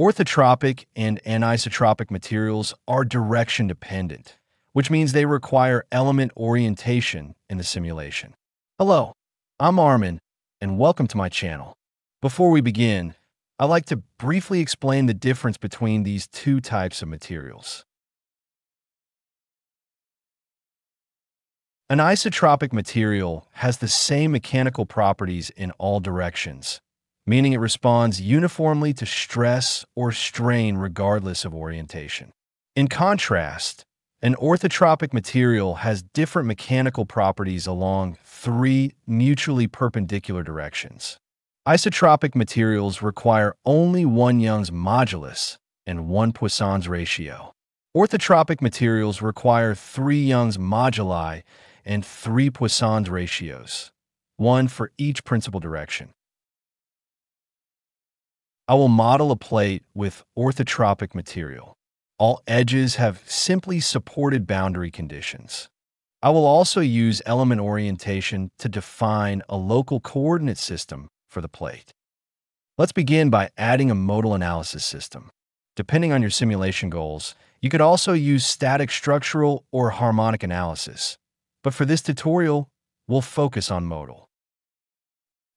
Orthotropic and anisotropic materials are direction dependent, which means they require element orientation in the simulation. Hello, I'm Armin, and welcome to my channel. Before we begin, I'd like to briefly explain the difference between these two types of materials. An isotropic material has the same mechanical properties in all directions, meaning it responds uniformly to stress or strain regardless of orientation. In contrast, an orthotropic material has different mechanical properties along three mutually perpendicular directions. Isotropic materials require only one Young's modulus and one Poisson's ratio. Orthotropic materials require three Young's moduli and three Poisson's ratios, one for each principal direction. I will model a plate with orthotropic material. All edges have simply supported boundary conditions. I will also use element orientation to define a local coordinate system for the plate. Let's begin by adding a modal analysis system. Depending on your simulation goals, you could also use static structural or harmonic analysis but for this tutorial, we'll focus on modal.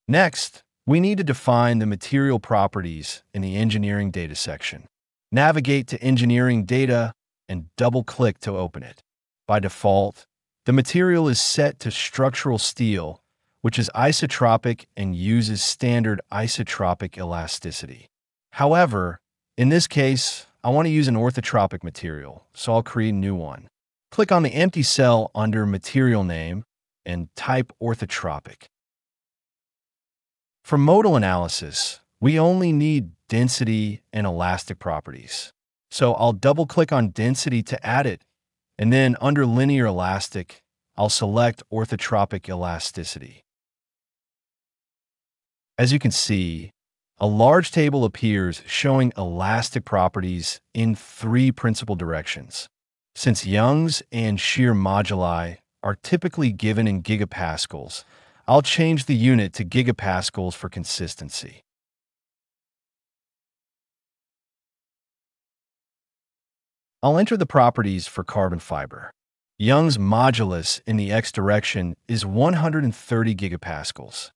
Next, we need to define the material properties in the engineering data section. Navigate to engineering data and double-click to open it. By default, the material is set to structural steel, which is isotropic and uses standard isotropic elasticity. However, in this case, I want to use an orthotropic material, so I'll create a new one. Click on the empty cell under Material Name and type orthotropic. For modal analysis, we only need density and elastic properties. So I'll double click on density to add it, and then under linear elastic, I'll select orthotropic elasticity. As you can see, a large table appears showing elastic properties in three principal directions. Since Young's and shear moduli are typically given in gigapascals, I'll change the unit to gigapascals for consistency. I'll enter the properties for carbon fiber. Young's modulus in the x direction is 130 gigapascals.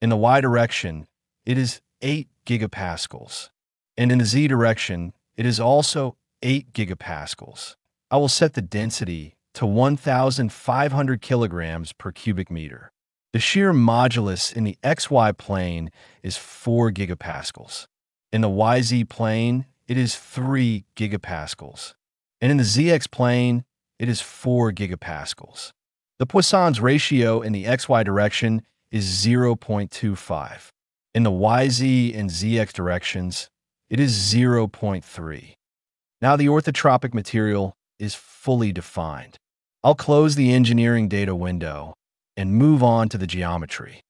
In the y direction, it is 8 gigapascals. And in the z direction, it is also 8 gigapascals. I will set the density to 1,500 kilograms per cubic meter. The shear modulus in the xy plane is 4 gigapascals. In the yz plane, it is 3 gigapascals. And in the zx plane, it is 4 gigapascals. The Poisson's ratio in the xy direction is 0.25. In the yz and zx directions, it is 0.3. Now the orthotropic material is fully defined. I'll close the engineering data window and move on to the geometry.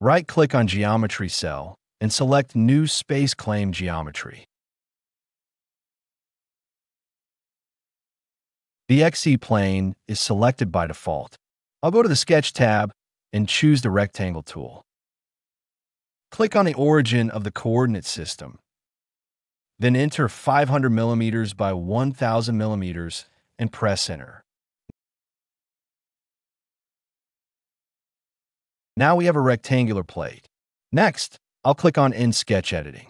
Right-click on Geometry cell and select New SpaceClaim Geometry. The XZ plane is selected by default. I'll go to the Sketch tab and choose the Rectangle tool. Click on the origin of the coordinate system then enter 500 millimeters by 1000 millimeters and press enter. Now we have a rectangular plate. Next, I'll click on End Sketch Editing.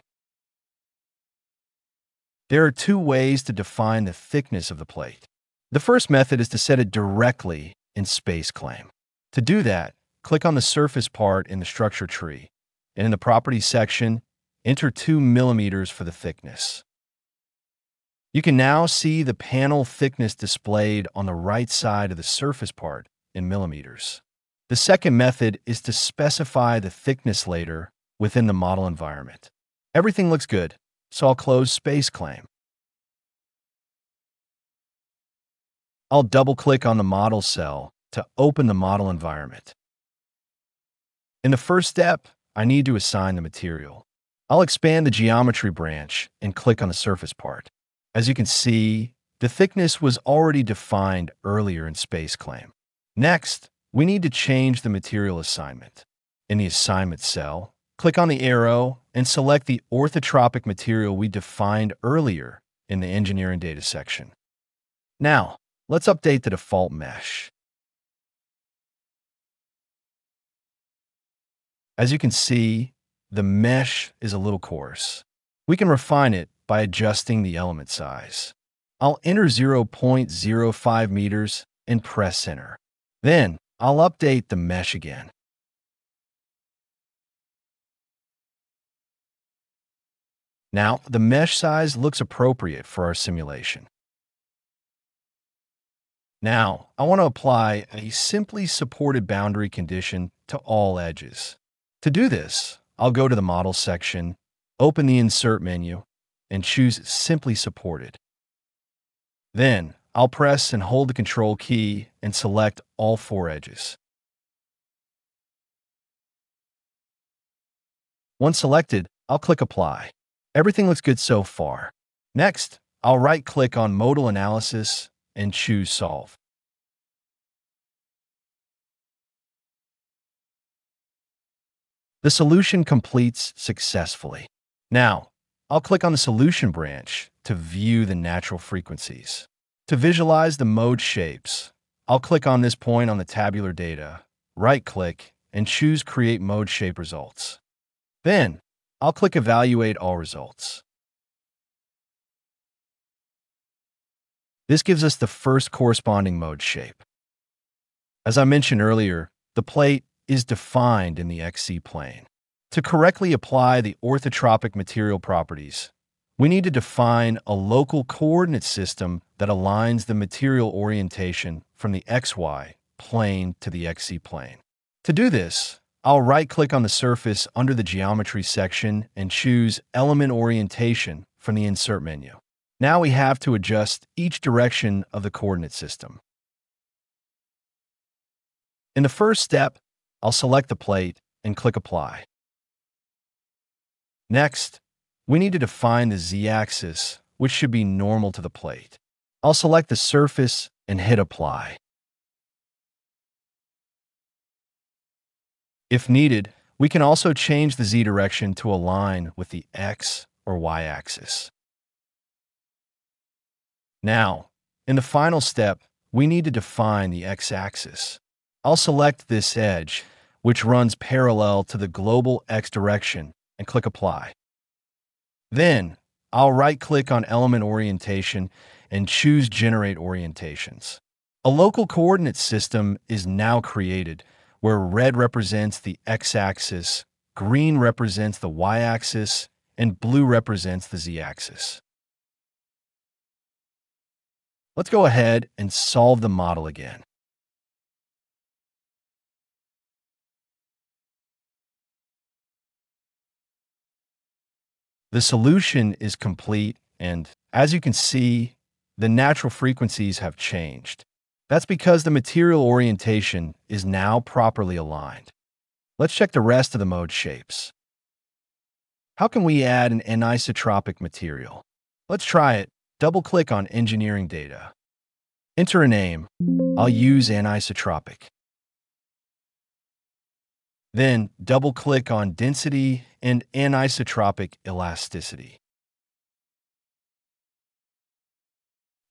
There are two ways to define the thickness of the plate. The first method is to set it directly in SpaceClaim. To do that, click on the surface part in the structure tree, and in the Properties section, Enter 2 millimeters for the thickness. You can now see the panel thickness displayed on the right side of the surface part in millimeters. The second method is to specify the thickness later within the model environment. Everything looks good, so I'll close SpaceClaim. I'll double-click on the model cell to open the model environment. In the first step, I need to assign the material. I'll expand the geometry branch and click on the surface part. As you can see, the thickness was already defined earlier in SpaceClaim. Next, we need to change the material assignment. In the assignment cell, click on the arrow and select the orthotropic material we defined earlier in the engineering data section. Now, let's update the default mesh. As you can see, the mesh is a little coarse. We can refine it by adjusting the element size. I'll enter 0.05 meters and press enter. Then, I'll update the mesh again. Now, the mesh size looks appropriate for our simulation. Now, I want to apply a simply supported boundary condition to all edges. To do this, I'll go to the Model section, open the Insert menu, and choose Simply Supported. Then, I'll press and hold the Control key and select all four edges. Once selected, I'll click Apply. Everything looks good so far. Next, I'll right-click on Modal Analysis and choose Solve. The solution completes successfully. Now, I'll click on the Solution branch to view the natural frequencies. To visualize the mode shapes, I'll click on this point on the tabular data, right-click, and choose Create Mode Shape Results. Then, I'll click Evaluate All Results. This gives us the first corresponding mode shape. As I mentioned earlier, the plate is defined in the XZ plane. To correctly apply the orthotropic material properties, we need to define a local coordinate system that aligns the material orientation from the XY plane to the XZ plane. To do this, I'll right-click on the surface under the Geometry section and choose Element Orientation from the Insert menu. Now we have to adjust each direction of the coordinate system. In the first step, I'll select the plate and click Apply. Next, we need to define the z-axis, which should be normal to the plate. I'll select the surface and hit Apply. If needed, we can also change the z direction to align with the x or y axis. Now, in the final step, we need to define the x-axis. I'll select this edge, which runs parallel to the global x direction, and click Apply. Then, I'll right-click on Element Orientation and choose Generate Orientations. A local coordinate system is now created, where red represents the x-axis, green represents the y-axis, and blue represents the z-axis. Let's go ahead and solve the model again. The solution is complete, and as you can see, the natural frequencies have changed. That's because the material orientation is now properly aligned. Let's check the rest of the mode shapes. How can we add an anisotropic material? Let's try it. Double-click on Engineering Data. Enter a name. I'll use anisotropic. Then double-click on Density and Anisotropic Elasticity.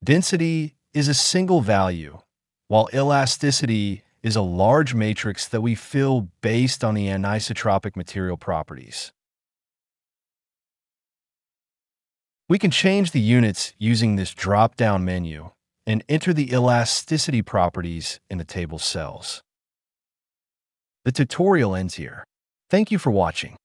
Density is a single value while elasticity is a large matrix that we fill based on the anisotropic material properties. We can change the units using this drop-down menu and enter the elasticity properties in the table cells. The tutorial ends here. Thank you for watching.